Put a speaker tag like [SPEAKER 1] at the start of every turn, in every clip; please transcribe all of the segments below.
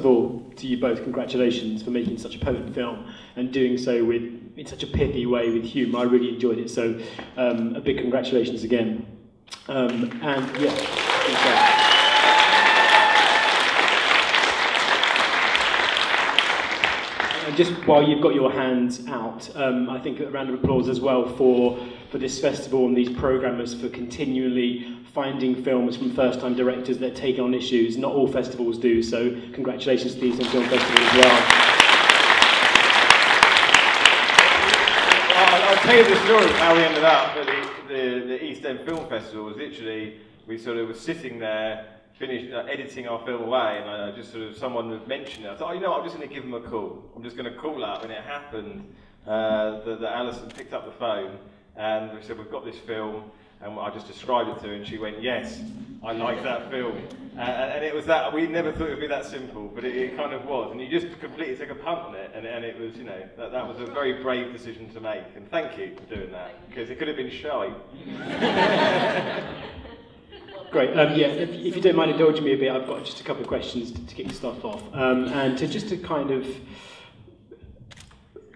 [SPEAKER 1] of all, to you both, congratulations for making such a potent film and doing so with in such a pithy way with humour. I really enjoyed it, so um, a big congratulations again. Um, and yeah. And just while you've got your hands out, um, I think a round of applause as well for, for this festival and these programmers for continually finding films from first-time directors that take on issues. Not all festivals do, so congratulations to the East End Film Festival as well.
[SPEAKER 2] I'll, I'll tell you the story of how we ended up at the, the, the East End Film Festival. Was literally we sort of were sitting there finished uh, editing our film away, and I just sort of someone had mentioned it. I thought, oh, you know, I'm just going to give them a call. I'm just going to call up, and it happened uh, that, that Alison picked up the phone and we said, we've got this film. And I just described it to her, and she went, "Yes, I like that film." Uh, and it was that we never thought it would be that simple, but it, it, kind of was. And you just completely took a punt on it, and, and it was, you know, that, that was a very brave decision to make. And thank you for doing that, because it could have been shy.
[SPEAKER 1] Great. Um, yeah, if, if, you don't mind indulging me a bit, I've got just a couple of questions to, to kick stuff off. Um, and to just to kind of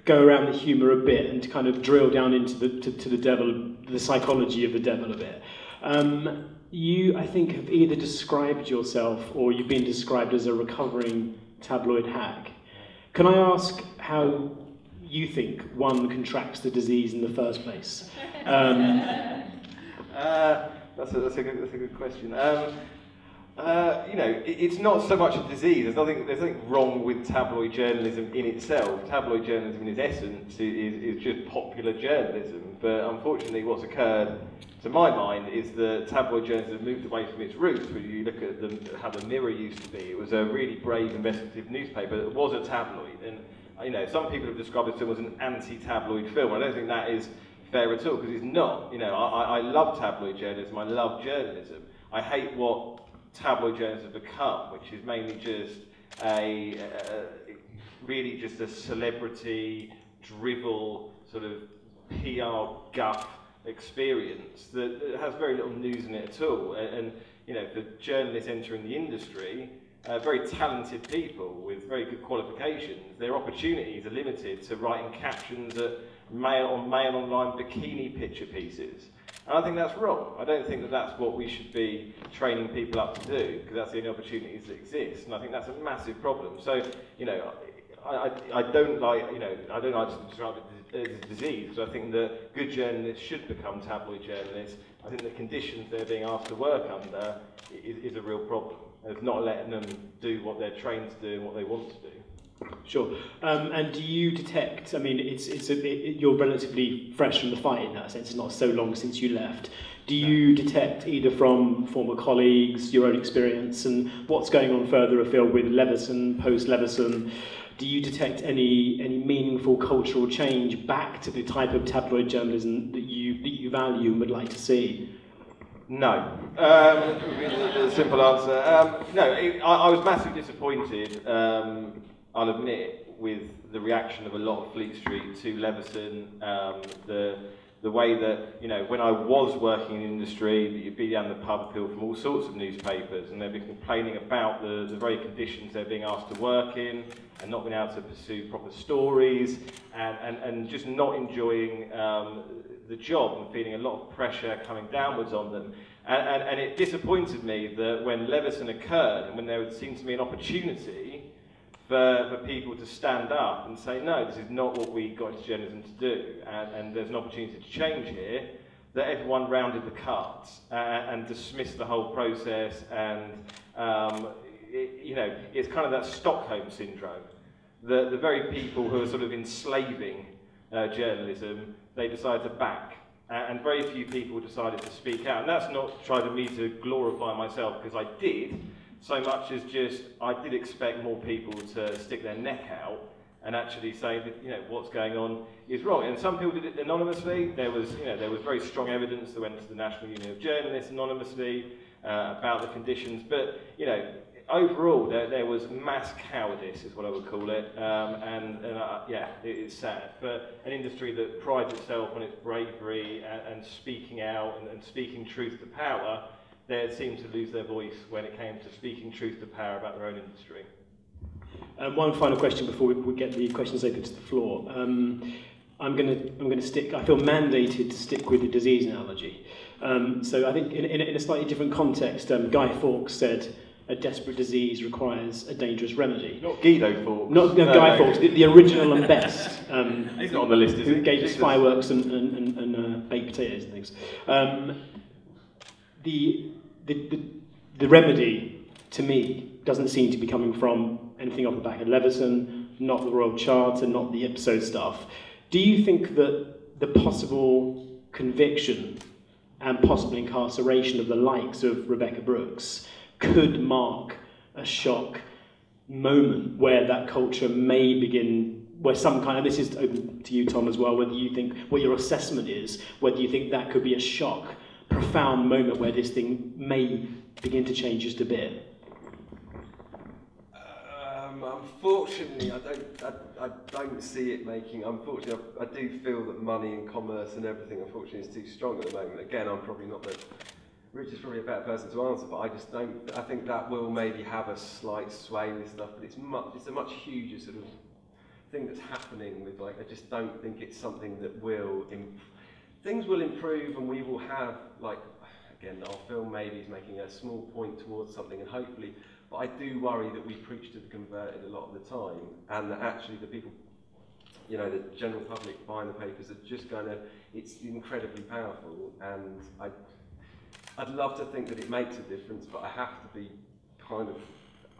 [SPEAKER 1] go around the humour a bit and to kind of drill down into the, to, to the devil, the psychology of the devil a bit. Um, you, I think, have either described yourself or you've been described as a recovering tabloid hack. Can I ask how you think one contracts the disease in the first place? Um,
[SPEAKER 2] uh, that's a, that's a, good, that's a good question. Um, uh, you know, it, it's not so much a disease. There's nothing, there's nothing wrong with tabloid journalism in itself. Tabloid journalism, in its essence, is, is just popular journalism. But unfortunately, what's occurred, to my mind, is that tabloid journalism has moved away from its roots. When you look at the, how the Mirror used to be, it was a really brave, investigative newspaper. It was a tabloid, and you know, some people have described it as an anti-tabloid film. I don't think that is fair at all, because it's not. You know, I, I love tabloid journalism, I love journalism. I hate what tabloid journalism has become, which is mainly just a, a really just a celebrity, drivel, sort of PR guff experience that, has very little news in it at all. And, and you know, the journalists entering the industry, uh, very talented people with very good qualifications, their opportunities are limited to writing captions that mail on mail online bikini picture pieces. And I think that's wrong. I don't think that that's what we should be training people up to do, because that's the only opportunities that exist. And I think that's a massive problem. So, you know, I, I, I don't like, you know, I don't like to describe it as a disease, because I think that good journalists should become tabloid journalists. I think the conditions they're being asked to work under is, is a real problem. And it's not letting them do what they're trained to do and what they want to do.
[SPEAKER 1] Sure. Um, and do you detect, I mean, it's, it's a, it, you're relatively fresh from the fight in that sense, it's not so long since you left. Do you detect either from former colleagues, your own experience, and what's going on further afield with Leveson, post Leveson? Do you detect any, any meaningful cultural change back to the type of tabloid journalism that you, that you value and would like to see?
[SPEAKER 2] No. Um, simple answer. Um, no, it, I, I was massively disappointed. Um, I'll admit, with the reaction of a lot of Fleet Street to Leveson, um, the the way that, you know, when I was working in industry, that you'd be down the pub appeal from all sorts of newspapers and they'd be complaining about the, the very conditions they're being asked to work in and not being able to pursue proper stories and, and, and just not enjoying um, the job and feeling a lot of pressure coming downwards on them. And, and, and it disappointed me that when Leveson occurred and when there seemed to be an opportunity for, for people to stand up and say, no, this is not what we got into journalism to do, and, and there's an opportunity to change here, that everyone rounded the cards and, and dismissed the whole process, and um, it, you know, it's kind of that Stockholm syndrome. The, the very people who are sort of enslaving uh, journalism, they decide to back and very few people decided to speak out. And that's not trying to me to glorify myself because I did, so much as just I did expect more people to stick their neck out and actually say that you know what's going on is wrong. And some people did it anonymously. There was you know there was very strong evidence that went to the National Union of Journalists anonymously uh, about the conditions. But you know overall there, there was mass cowardice is what I would call it. Um, and, and uh, yeah, it is sad for an industry that prides itself on its bravery and, and speaking out and, and speaking truth to power they seemed to lose their voice when it came to speaking truth to power about their own industry.
[SPEAKER 1] Um, one final question before we, we get the questions open to the floor. Um, I'm going to I'm going to stick. I feel mandated to stick with the disease analogy. Um, so I think in, in, in a slightly different context, um, Guy Fawkes said a desperate disease requires a dangerous remedy.
[SPEAKER 2] Not Guido Fawkes.
[SPEAKER 1] Not no, no, Guy no. Fawkes, the, the, original and best.
[SPEAKER 2] Um, He's not on the list, is who
[SPEAKER 1] he? gave us fireworks and, and, and, and uh, baked potatoes and things. The, the, the, the remedy, to me, doesn't seem to be coming from anything off the back of Leveson, not the Royal Charter, not the IPSO stuff. Do you think that the possible conviction and possible incarceration of the likes of Rebekah Brooks could mark a shock moment where that culture may begin where some kind of this is open to you tom as well whether you think what your assessment is whether you think that could be a shock profound moment where this thing may begin to change just a bit um,
[SPEAKER 3] unfortunately, I don't, I, I don't see it making. Unfortunately, I, I do feel that money and commerce and everything, unfortunately, is too strong at the moment. Again, I'm probably not the Rich is probably a better person to answer, but I just don't. I think that will maybe have a slight sway with stuff, but it's much. It's a much huger sort of thing that's happening with like. I just don't think it's something that will. Imp- things will improve, and we will have like. Again, our film maybe is making a small point towards something, and hopefully but I do worry that we preach to the converted a lot of the time, and that actually the people, you know, the general public buying the papers are just going to, it's incredibly powerful, and I, I'd love to think that it makes a difference, but I have to be kind of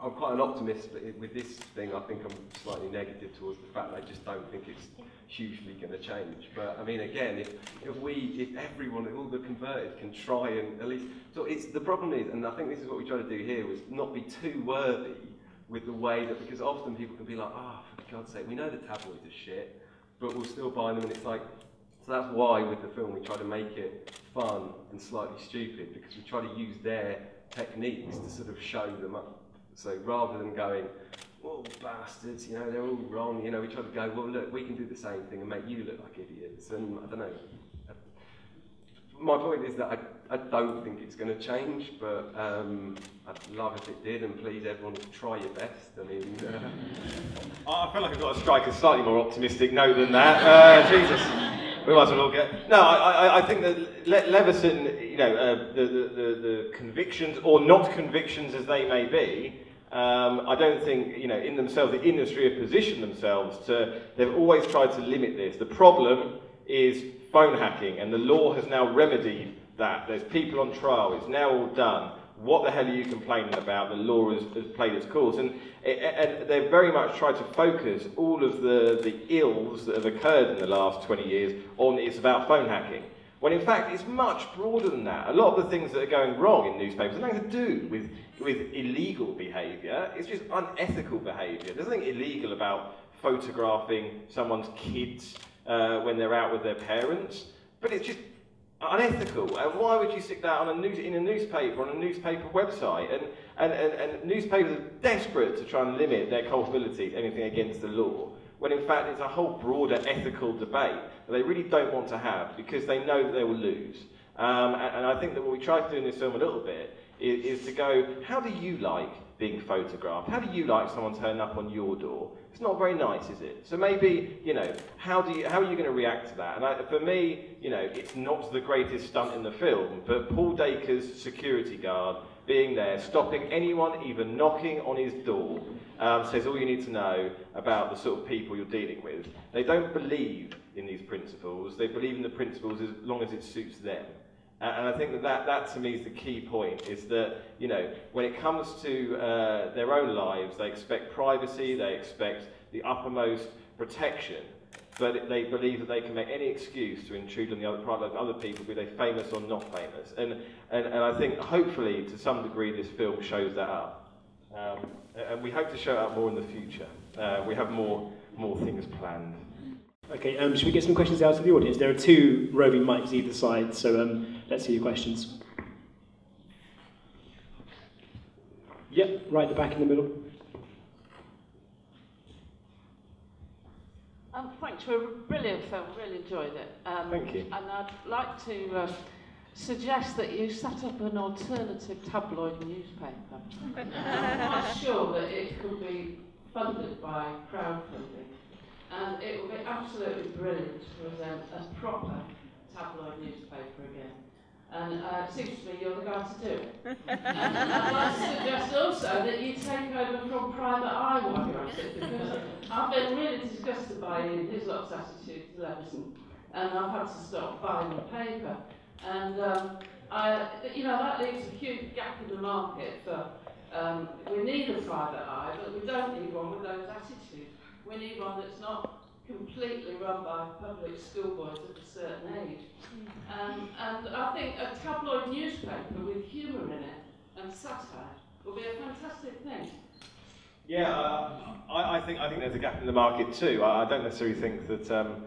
[SPEAKER 3] I'm quite an optimist, but with this thing, I think I'm slightly negative towards the fact that I just don't think it's hugely going to change. But I mean, again, if, if we, if everyone, all the converted can try and at least, so it's the problem is, and I think this is what we try to do here, was not be too worthy with the way that, because often people can be like, ah, oh, for God's sake, we know the tabloids are shit, but we'll still buy them, and it's like, so that's why with the film we try to make it fun and slightly stupid, because we try to use their techniques to sort of show them up so rather than going, oh, bastards, you know, they're all wrong, you know, we try to go, well, look, we can do the same thing and make you look like idiots. And I don't know. My point is that I, I don't think it's going to change, but um, I'd love if it did, and please, everyone, try your best. I mean,
[SPEAKER 2] uh... I feel like I've got to strike a slightly more optimistic note than that. Uh, Jesus we might as well all get. No, I, I, I think that Le- Leveson, you know, uh, the, the, the, the, convictions or not convictions as they may be, um, I don't think, you know, in themselves, the industry have positioned themselves to, they've always tried to limit this. The problem is phone hacking, and the law has now remedied that. There's people on trial, it's now all done what the hell are you complaining about? The law has, has played its course. And, and they've very much tried to focus all of the, the ills that have occurred in the last 20 years on it's about phone hacking. When in fact it's much broader than that. A lot of the things that are going wrong in newspapers have nothing to do with, with illegal behaviour, it's just unethical behaviour. There's nothing illegal about photographing someone's kids uh, when they're out with their parents, but it's just unethical. And why would you stick that on a news, in a newspaper, on a newspaper website? And, and, and, and newspapers are desperate to try and limit their culpability to anything against the law, when in fact it's a whole broader ethical debate that they really don't want to have because they know that they will lose. Um, and, and I think that what we try to do in this film a little bit is, is to go, how do you like being photographed? How do you like someone turning up on your door? It's not very nice, is it? So maybe, you know, how, do you, how are you going to react to that? And I, for me, you know, it's not the greatest stunt in the film, but Paul Dacre's security guard being there, stopping anyone even knocking on his door, um, says all you need to know about the sort of people you're dealing with. They don't believe in these principles. They believe in the principles as long as it suits them. And I think that, that that to me is the key point, is that, you know, when it comes to uh, their own lives, they expect privacy, they expect the uppermost protection, but they believe that they can make any excuse to intrude on the other of other people, be they famous or not famous. And, and, and I think hopefully to some degree this film shows that up. Um, and we hope to show it up more in the future. Uh, we have more, more things planned.
[SPEAKER 1] Okay, um, should we get some questions out of the audience? There are two roving mics either side, so um, let's hear your questions. Yep, right at the back in the middle.
[SPEAKER 4] Thanks for a brilliant film, really enjoyed it.
[SPEAKER 1] Um, Thank you.
[SPEAKER 4] And I'd like to uh, suggest that you set up an alternative tabloid newspaper. I'm not sure that it could be funded by crowdfunding. And it will be absolutely brilliant to present a proper tabloid newspaper again. And uh, it seems to me you're the guy to do it. and to suggest also that you take over from Private Eye while you're at it, because I've been really disgusted by his lot's attitude to Leveson, and I've had to stop buying the paper. And um, I, you know, that leaves a huge gap in the market for. Um, we need a private eye, but we don't need one with those attitudes. We need one that's not completely run by public schoolboys of a certain age. Um, and I think a tabloid newspaper with humour in it and satire will be a fantastic thing.
[SPEAKER 2] Yeah, uh, I, I think I think there's a gap in the market too. I, I don't necessarily think that um,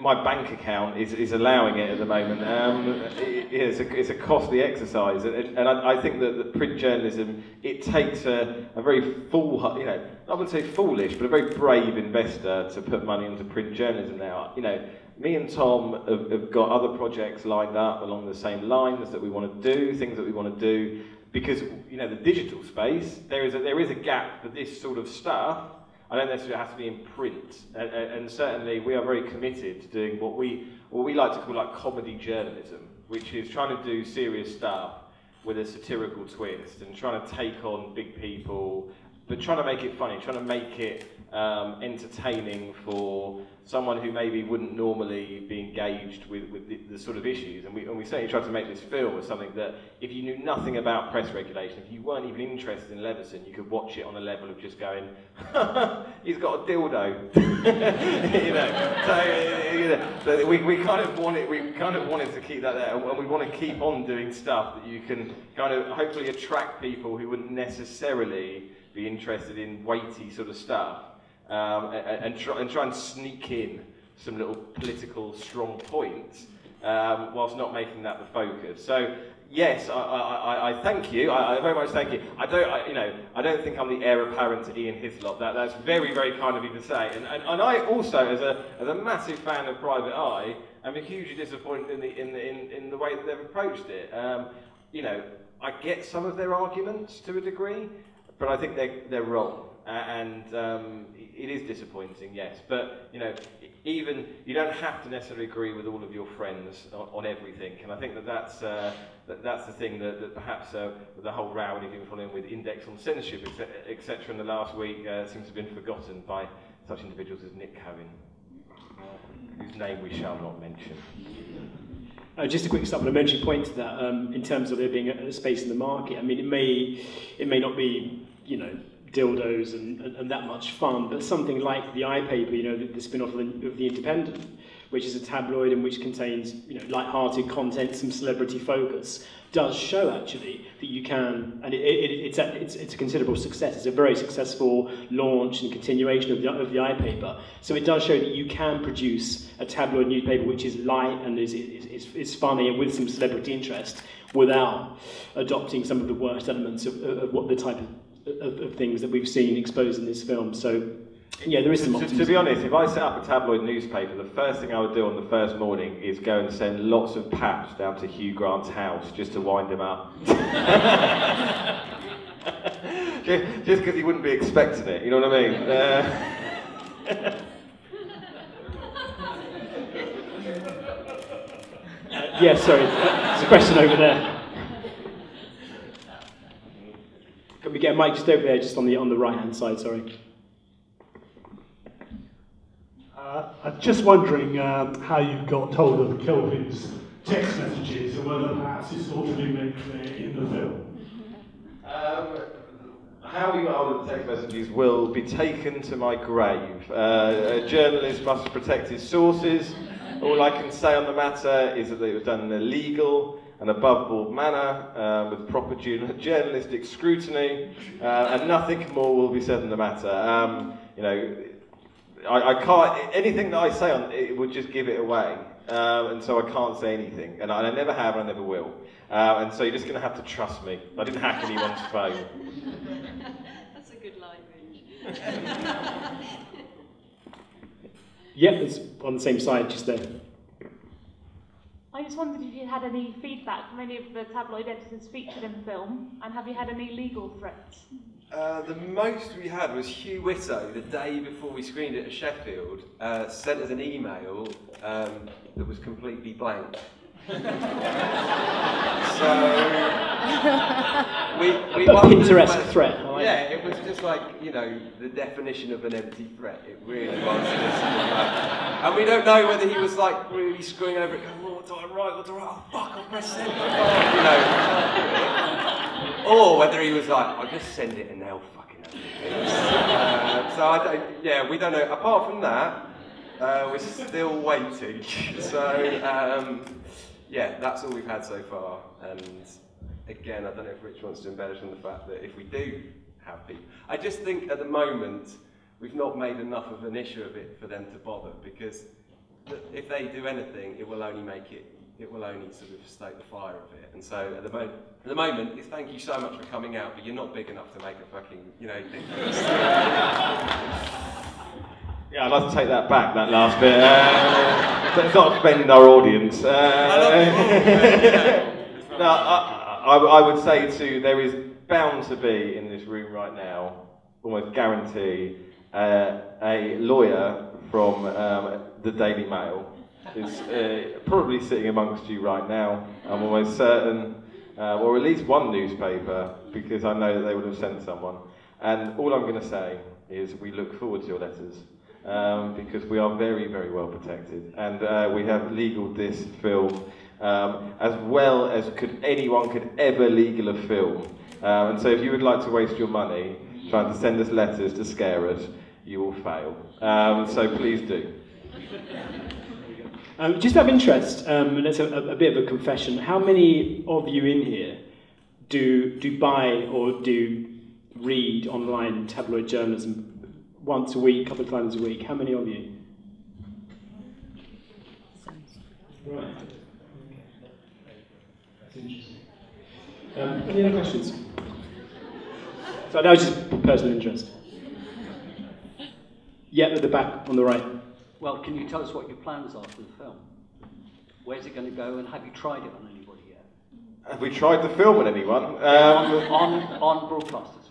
[SPEAKER 2] my bank account is, is allowing it at the moment. Um, it, it's, a, it's a costly exercise, and, and I, I think that, that print journalism it takes a, a very full, you know, I wouldn't say foolish, but a very brave investor to put money into print journalism now. You know, me and Tom have, have got other projects lined up along the same lines that we want to do, things that we want to do, because you know the digital space there is a, there is a gap for this sort of stuff I don't necessarily have to be in print, and, and, certainly we are very committed to doing what we what we like to call like comedy journalism, which is trying to do serious stuff with a satirical twist and trying to take on big people, but trying to make it funny, trying to make it um, entertaining for someone who maybe wouldn't normally be engaged with, with the, the, sort of issues. And we, and we certainly tried to make this film as something that if you knew nothing about press regulation, if you weren't even interested in Leveson, you could watch it on a level of just going, he's got a dildo. you know, so, you know, so we, we kind of wanted, we kind of wanted to keep that there, and we want to keep on doing stuff that you can kind of hopefully attract people who wouldn't necessarily be interested in weighty sort of stuff um, and, and, try, and try and sneak in some little political strong points um, whilst not making that the focus. So yes, I, I, I thank you. I, I, very much thank you. I don't, I, you know, I don't think I'm the heir apparent to Ian Hislop. That, that's very, very kind of you to say. And, and, and I also, as a, as a massive fan of Private Eye, am hugely disappointed in the, in the, in, in the way that they've approached it. Um, you know, I get some of their arguments to a degree, but I think they're, they're wrong. And um, it is disappointing, yes. But, you know, even you don't have to necessarily agree with all of your friends on, on everything. And I think that that's, uh, that, that's the thing that, that perhaps uh, the whole row anything following with index on censorship, etc., in the last week uh, seems to have been forgotten by such individuals as Nick Cohen, uh, whose name we shall not mention.
[SPEAKER 1] Uh, just a quick supplementary point to that, um, in terms of there being a, a space in the market. I mean, it may, it may not be, you know, dildos and, and, and that much fun, but something like the iPaper, you know, the, the spin-off of the, of the Independent, which is a tabloid and which contains, you know, light-hearted content, some celebrity focus, does show actually that you can, and it, it, it's, a, it's, it's a considerable success. It's a very successful launch and continuation of the, of the iPaper. So it does show that you can produce a tabloid newspaper which is light and is, is, is, is funny and with some celebrity interest without adopting some of the worst elements of, of what the type of of, of things that we've seen exposed in this film. So, yeah, there is some
[SPEAKER 2] to, to, be honest, if I set up a tabloid newspaper, the first thing I would do on the first morning is go and send lots of paps down to Hugh Grant's house just to wind him up. just because he wouldn't be expecting it, you know what I mean? Uh,
[SPEAKER 1] uh, yeah, sorry, there's a question over there. Can we get a mic just over there, just on the on the right hand side? Sorry.
[SPEAKER 5] Uh, I'm just wondering um, how you got hold of Kelvin's text messages and whether perhaps it's ought to be made clear in the film.
[SPEAKER 2] Um, how we got hold of the text messages will be taken to my grave. Uh, a journalist must protect his sources. All I can say on the matter is that it was done in a legal an above board manner uh, with proper journalistic scrutiny, uh, and nothing more will be said in the matter. Um, you know, I, I, can't, anything that I say on it would just give it away, um, and so I can't say anything, and I, I never have, and I never will. Uh, and so you're just going to have to trust me. I didn't hack anyone's phone.
[SPEAKER 6] That's a good line, Rich.
[SPEAKER 1] yep, it's on the same side, just there.
[SPEAKER 7] I just wondered if you had any feedback from any of the tabloid editors featured in the film, and have you had any legal threats?
[SPEAKER 3] Uh, the most we had was Hugh Whittow, the day before we screened it at Sheffield, uh, sent us an email um, that was completely blank. so we, we
[SPEAKER 1] A
[SPEAKER 3] wondered
[SPEAKER 1] Pinterest threat,
[SPEAKER 3] Yeah, it was just like you know the definition of an empty threat. It really was. Just, like- and we don't know whether he was like really screwing over it, going, "Oh, what do I write? What do I write? Oh, fuck! I press send." You know, or whether he was like, "I'll just send it and they'll fucking open it." Uh, so I don't. Yeah, we don't know. Apart from that, uh, we're still waiting. so um, yeah, that's all we've had so far. And again, I don't know if Rich wants to embellish on the fact that if we do people, I just think at the moment we've not made enough of an issue of it for them to bother because if they do anything, it will only make it. It will only sort of stoke the fire of it. And so at the moment, at the moment, it's thank you so much for coming out, but you're not big enough to make a fucking, you know.
[SPEAKER 2] Yeah, I'd like to take that back, that last bit. Uh, let's not offend our audience. Uh, no, I, I, I would say too, there is bound to be in this room right now, almost guarantee, uh, a lawyer from um, the Daily Mail is uh, probably sitting amongst you right now. I'm almost certain, uh, or at least one newspaper, because I know that they would have sent someone. And all I'm going to say is we look forward to your letters. Um, because we are very, very well protected, and uh, we have legal this film um, as well as could anyone could ever legal a film. Um, and so, if you would like to waste your money trying to send us letters to scare us, you will fail. Um, so please do.
[SPEAKER 1] Um, just out of interest, um, and it's a, a, a bit of a confession. How many of you in here do do buy or do read online tabloid journalism once a week, a couple of times a week? How many of you? Right. That's interesting. Um, any other questions? So that was just personal interest. Yeah, at the back on the right.
[SPEAKER 8] Well, can you tell us what your plans are for the film? Where's it going to go, and have you tried it on anybody yet?
[SPEAKER 2] Have we tried the film on anyone? Um,
[SPEAKER 8] on, on broadcasters, for instance.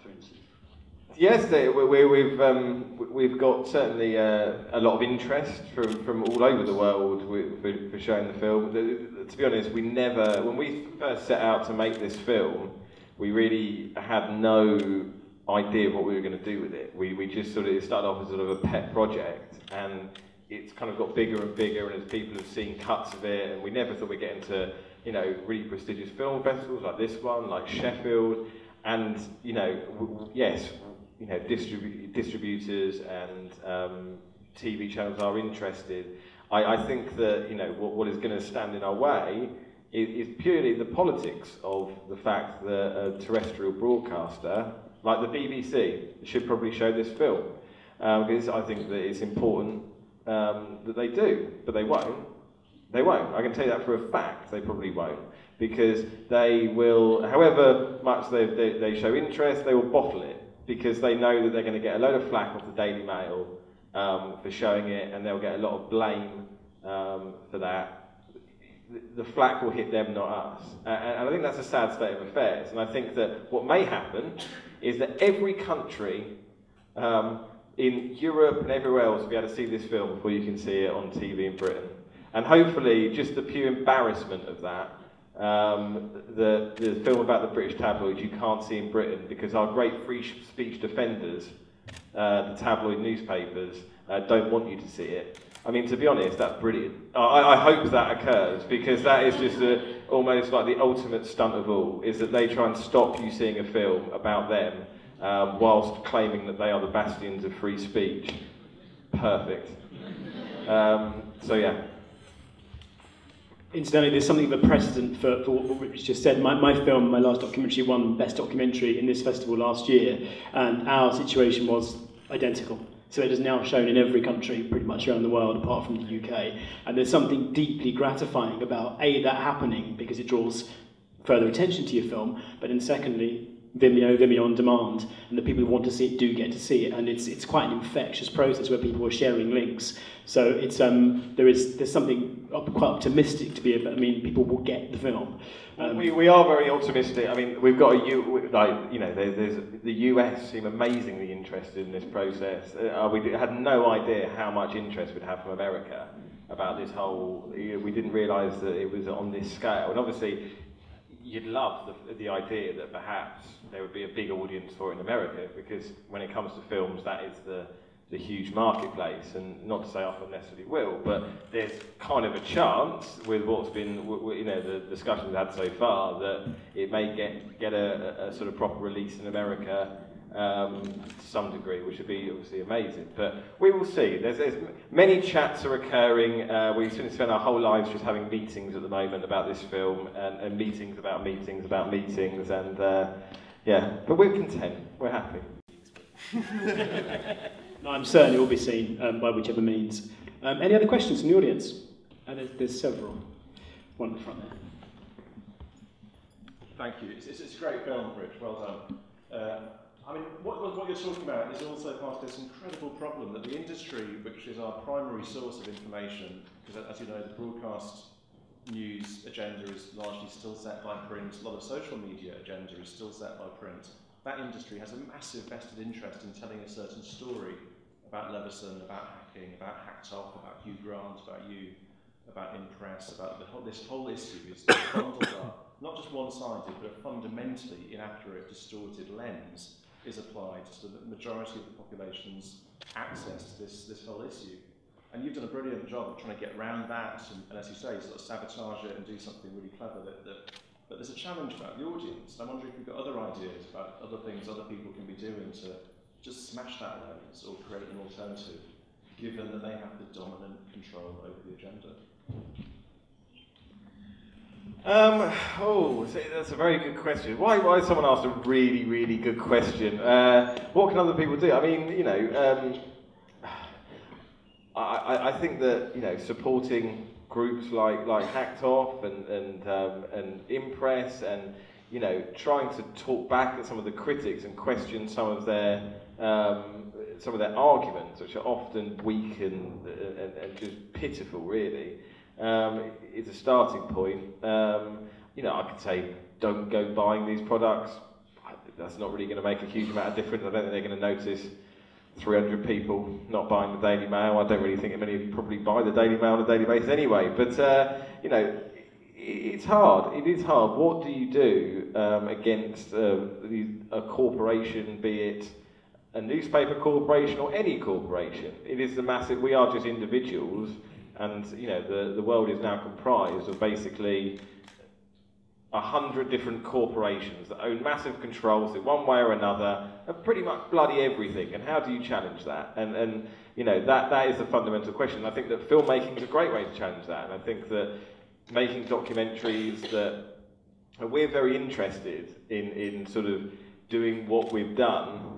[SPEAKER 2] Yes, they, we, we, we've um, we- we've got certainly uh, a lot of interest from, from all over the world for, for showing the film. The, to be honest, we never, when we first set out to make this film, we really had no idea what we were going to do with it. We, we just sort of it started off as sort of a pet project, and it's kind of got bigger and bigger. And as people have seen cuts of it, and we never thought we'd get into you know really prestigious film festivals like this one, like Sheffield, and you know yes, you know distribu- distributors and um, TV channels are interested. I, I think that you know what, what is going to stand in our way is, is purely the politics of the fact that a terrestrial broadcaster like the BBC should probably show this film um, because I think that it's important um, that they do, but they won't. They won't. I can tell you that for a fact. They probably won't because they will, however much they, they, they show interest, they will bottle it because they know that they're going to get a load of flack off the Daily Mail um, for showing it, and they'll get a lot of blame um, for that. The- The flack will hit them, not us. And, and I think that's a sad state of affairs. And I think that what may happen is that every country um, in Europe and everywhere else will be able to see this film before you can see it on TV in Britain. And hopefully, just the pure embarrassment of that, um, the, the film about the British tabloids you can't see in Britain because our great free speech defenders, uh, the tabloid newspapers, uh, don't want you to see it. I mean, to be honest, that's brilliant. I, I hope that occurs because that is just a, almost like the ultimate stunt of all, is that they try and stop you seeing a film about them um, whilst claiming that they are the bastions of free speech. Perfect. Um, so yeah.
[SPEAKER 1] Incidentally, there's something of a precedent for, for what Rich just said. My, my film, my last documentary, won Best Documentary in this festival last year, and our situation was identical. So it is now shown in every country pretty much around the world, apart from the UK. And there's something deeply gratifying about A, that happening, because it draws further attention to your film, but then secondly, Vimeo, Vimeo on demand, and the people who want to see it do get to see it, and it's it's quite an infectious process where people are sharing links. So it's um there is there's something op- quite optimistic to be about. I mean, people will get the film. Um,
[SPEAKER 2] we, we are very optimistic. I mean, we've got a U, like you know, there's, there's the US seem amazingly interested in this process. Uh, we had no idea how much interest we'd have from America about this whole. We didn't realise that it was on this scale, and obviously, you'd love the, the idea that perhaps there would be a big audience for it in America because when it comes to films, that is the the huge marketplace, and not to say often necessarily will, but there's kind of a chance with what's been, you know, the discussions we've had so far that it may get get a, a sort of proper release in America um, to some degree, which would be obviously amazing. But we will see. There's, there's many chats are occurring. Uh, we spend spend our whole lives just having meetings at the moment about this film, and, and meetings about meetings about meetings, and uh, yeah. But we're content. We're happy.
[SPEAKER 1] No, I'm certain it will be seen um, by whichever means. Um, any other questions from the audience? Uh, there's, there's several. One in the front there.
[SPEAKER 9] Thank you. It's, it's, it's a great film, Rich. Well done. I mean, what, what you're talking about is also part of this incredible problem that the industry, which is our primary source of information, because as you know, the broadcast news agenda is largely still set by print, a lot of social media agenda is still set by print. That industry has a massive vested interest in telling a certain story about Leveson, about hacking, about Hacked Off, about Hugh Grant, about you, about Impress, about whole, this whole issue is bundled up, not just one-sided, but a fundamentally inaccurate, distorted lens is applied to the majority of the population's access to this, this whole issue. And you've done a brilliant job of trying to get around that and, and as you say, sort of sabotage it and do something really clever that, that but there's a challenge about the audience. I wonder if you've got other ideas about other things other people can be doing to just smash that lens or create an alternative, given that they have the dominant control over the agenda.
[SPEAKER 2] Um, oh, that's a very good question. Why, why someone asked a really, really good question? Uh, what can other people do? I mean, you know, um, I, I, I think that, you know, supporting groups like, like Hacked Off and, and, um, and Impress and, you know, trying to talk back at some of the critics and question some of their, um, some of their arguments, which are often weak and, and, and just pitiful, really um, is a starting point. Um, you know, I could say don't go buying these products. That's not really going to make a huge amount of difference. I don't think they're going to notice 300 people not buying the Daily Mail. I don't really think many of you probably buy the Daily Mail on a daily basis anyway. But uh, you know, it's hard. It is hard. What do you do um, against uh, a corporation, be it a newspaper corporation or any corporation? It is the massive. We are just individuals and you know the, the world is now comprised of basically a hundred different corporations that own massive controls in one way or another of pretty much bloody everything. And how do you challenge that? And and you know that that is the fundamental question. I think that filmmaking is a great way to challenge that. And I think that making documentaries that we're very interested in in sort of doing what we've done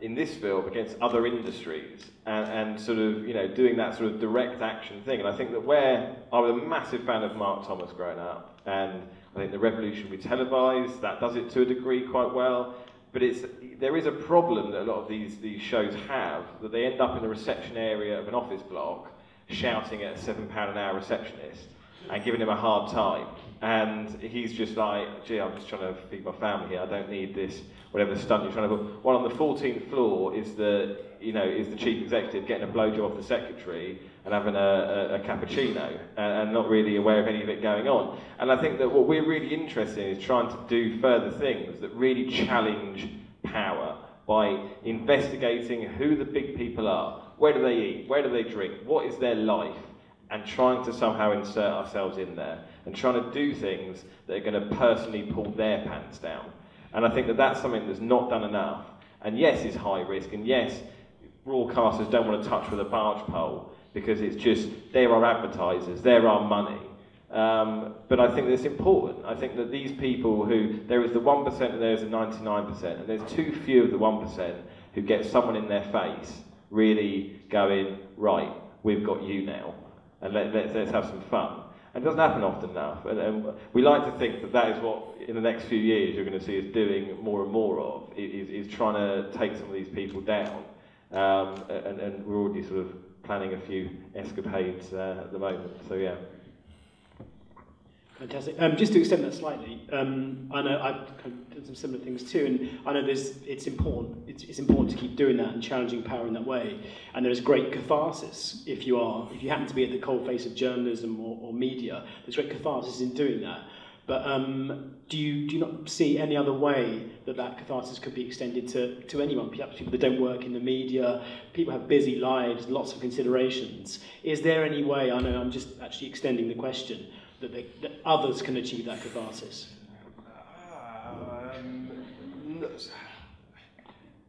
[SPEAKER 2] in this film against other industries and, and sort of, you know, doing that sort of direct action thing. And I think that where I was a massive fan of Mark Thomas growing up, and I think the Revolution we televised, that does it to a degree quite well. But it's, there is a problem that a lot of these, these shows have, that they end up in the reception area of an office block shouting at a £7 an hour receptionist and giving him a hard time. And he's just like, gee, I'm just trying to feed my family here. I don't need this, whatever stunt you're trying to put. Well, on the 14th floor is the, you know, is the chief executive getting a blowjob off the secretary and having a, a, a cappuccino and, and not really aware of any of it going on. And I think that what we're really interested in is trying to do further things that really challenge power by investigating who the big people are, where do they eat, where do they drink, what is their life, and trying to somehow insert ourselves in there and trying to do things that are going to personally pull their pants down. And I think that that's something that's not done enough. And yes, it's high risk, and yes, broadcasters don't want to touch with a barge pole because it's just there are advertisers, there are money. Um, but I think that's important. I think that these people who there is the one percent and there's the ninety nine percent, and there's too few of the one percent who get someone in their face really going right. We've got you now, and let, let's let's have some fun. It doesn't happen often enough. And, and we like to think that that is what, in the next few years, you're going to see us doing more and more of, is, is trying to take some of these people down. Um, and, and we're already sort of planning a few escapades uh, at the moment. So, yeah.
[SPEAKER 1] Fantastic. Um, just to extend that slightly, um, I know I've kind of done some similar things too, and I know there's, it's important. It's, it's important to keep doing that and challenging power in that way. And there's great catharsis if you are, if you happen to be at the cold face of journalism or, or media. There's great catharsis in doing that. But um, do you do you not see any other way that that catharsis could be extended to, to anyone? Perhaps people that don't work in the media, people have busy lives, lots of considerations. Is there any way? I know I'm just actually extending the question that, they, that others can achieve that catharsis?
[SPEAKER 3] Um, no,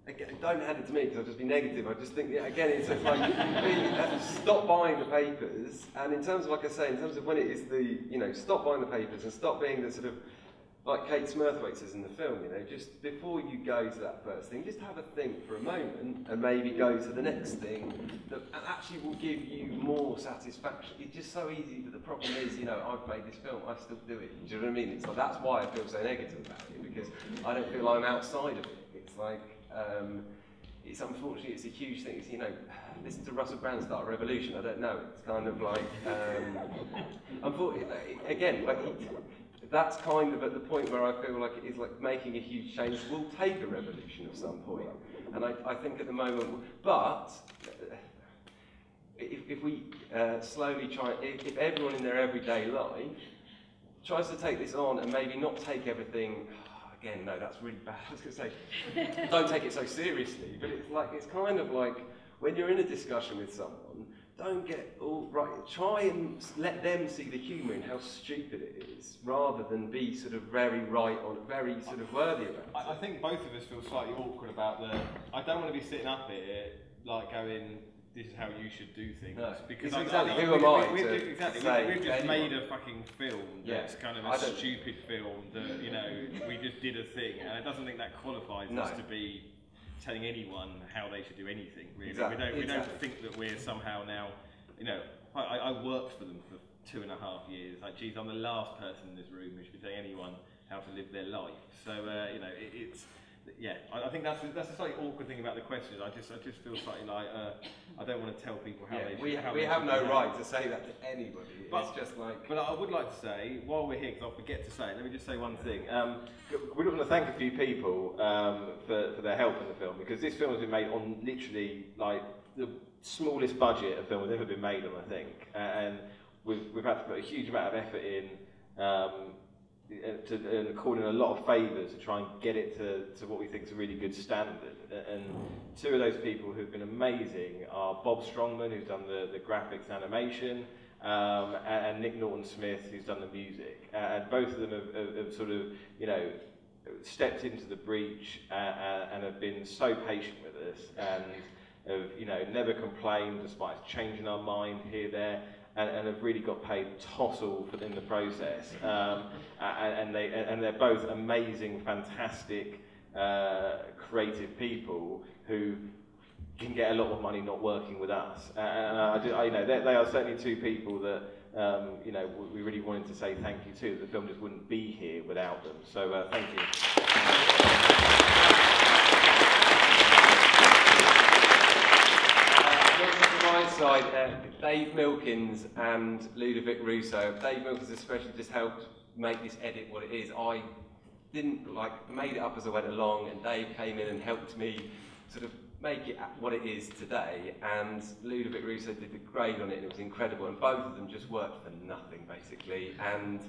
[SPEAKER 3] again, don't hand it to me because I'll just be negative. I just think, yeah, again, it's like really, stop buying the papers. And in terms of, like I say, in terms of when it is the, you know, stop buying the papers and stop being the sort of like Kate Smurthwaite says in the film, you know, just before you go to that first thing, just have a think for a moment and maybe go to the next thing that actually will give you more satisfaction. It's just so easy, but the problem is, you know, I've made this film, I still do it. Do you know what I mean? It's like that's why I feel so negative about it because I don't feel I'm outside of it. It's like um, it's unfortunately it's a huge thing. It's, you know, listen to Russell Brand start a revolution. I don't know. It's kind of like, um, unfortunately, again, like. That's kind of at the point where I feel like it is like making a huge change will take a revolution at some point. And I, I think at the moment, but if, if we uh, slowly try, if, if everyone in their everyday life tries to take this on and maybe not take everything, again, no, that's really bad. I was going to say, don't take it so seriously, but it's like, it's kind of like when you're in a discussion with someone, don't get all right. Try and let them see the humour in how stupid it is, rather than be sort of very right or very sort of worthy about it.
[SPEAKER 2] I, I think both of us feel slightly awkward about the. I don't want to be sitting up here like going. This is how you should do things
[SPEAKER 3] No.
[SPEAKER 2] because
[SPEAKER 3] It's
[SPEAKER 2] I,
[SPEAKER 3] exactly
[SPEAKER 2] I,
[SPEAKER 3] who
[SPEAKER 2] we,
[SPEAKER 3] am I
[SPEAKER 2] we, we,
[SPEAKER 3] to
[SPEAKER 2] exactly.
[SPEAKER 3] say
[SPEAKER 2] we, we've just
[SPEAKER 3] anyone.
[SPEAKER 2] made a fucking film
[SPEAKER 3] Yeah.
[SPEAKER 2] kind of a stupid film that you know we just did a thing, and it doesn't think that qualifies
[SPEAKER 3] No.
[SPEAKER 2] us to be telling anyone how they should do anything. Really,
[SPEAKER 3] Exactly,
[SPEAKER 2] we don't. We don't think that we're somehow now. You know, I, I I worked for them for two and a half years. Like, geez, I'm the last person in this room who should be telling anyone how to live their life. So, uh, you know, it, it's, yeah, I, I think that's, that's a slightly awkward thing about the questions. I just, I just feel slightly like, uh, I don't want to tell people how
[SPEAKER 3] Yeah,
[SPEAKER 2] they should
[SPEAKER 3] we,
[SPEAKER 2] how
[SPEAKER 3] we
[SPEAKER 2] they
[SPEAKER 3] have no right to say that to anybody.
[SPEAKER 2] But-
[SPEAKER 3] it's just like.
[SPEAKER 2] But I would like to say, while we're here, because I'll forget to say it, let me just say one thing. Um, we want to thank a few people um, for, for their help in the film, because this film has been made on literally like the smallest budget a film has ever been made on, I think. And we've, we've had to put a huge amount of effort in um, to, and call in a lot of favours to try and get it to, to what we think is a really good standard. And two of those people who've been amazing are Bob Strongman, who's done the, the graphics animation, um, and, and Nick Norton Smith, who's done the music. And both of them have, have, have sort of, you know, stepped into the breach uh, uh, and have been so patient with us and have, you know, never complained despite changing our mind here, there, and, and have really got paid tossle for in the process. Um, and, and, they, and they're both amazing, fantastic, uh, creative people who can get a lot of money not working with us. And I, do- I, you know, they, are certainly two people that um, you know we really wanted to say thank you to. The film just wouldn't be here without them. So uh, thank you.
[SPEAKER 3] Uh, from my Dave Milkins and Ludovic Russo. Dave Milkins especially just helped make this edit what it is. I didn't like made it up as I went along, and Dave came in and helped me sort of make it what it is today. And Ludovic Russo did the grade on it, and it was incredible. And both of them just worked for nothing basically. And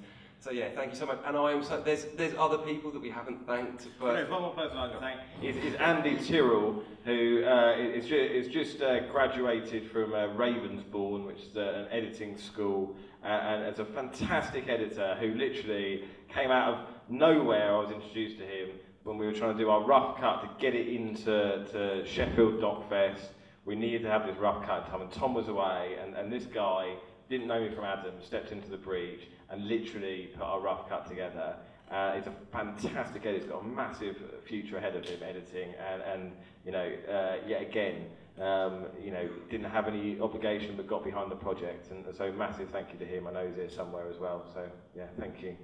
[SPEAKER 3] so yeah, thank you so much. And I am so there's there's other people that we haven't thanked, but
[SPEAKER 2] There's one more person I'd thank. Is, is Andy Tyrrell, who uh, is, ju- is just uh, graduated from uh, Ravensbourne, which is uh, an editing school, uh, and is a fantastic editor who literally came out of nowhere. I was introduced to him when we were trying to do our rough cut to get it into to Sheffield Doc/Fest. We needed to have this rough cut time, and Tom was away, and, and this guy didn't know me from Adam, stepped into the breach and literally put our rough cut together. Uh, a fantastic editor. He's got a massive future ahead of him editing, and, and you know, uh, yet again, um, you know, didn't have any obligation but got behind the project. And so massive thank you to him. I know he's here somewhere as well. So yeah, thank you.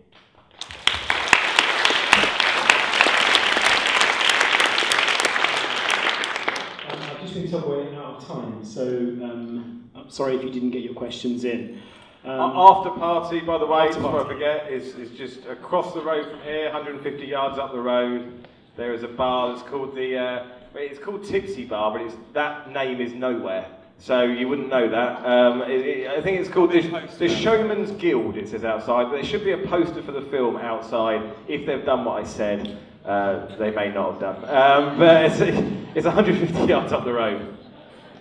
[SPEAKER 1] I've just we're out of time, so um, I'm sorry if you didn't get your questions in. Um,
[SPEAKER 2] after party, by the way, before I forget, is, is just across the road from here, 150 yards up the road. There is a bar that's called the, uh, it's called Tipsy Bar, but it's, that name is nowhere. So you wouldn't know that. Um, it, it, I think it's called the, the Showman's Guild, it says outside, but there should be a poster for the film outside if they've done what I said. Uh, they may not have done. Um, but it's, it's 150 yards up the road.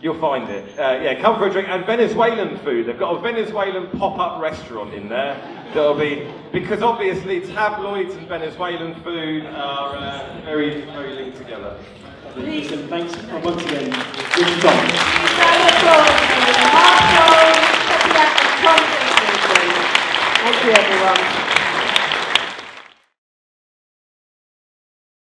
[SPEAKER 2] You'll find it. Uh, yeah, come for a drink. And Venezuelan food. They've got a Venezuelan pop-up restaurant in there. That'll be because obviously tabloids and Venezuelan food are uh, very, very linked together.
[SPEAKER 1] Listen, thanks once again. Good job.
[SPEAKER 4] Thank you, everyone.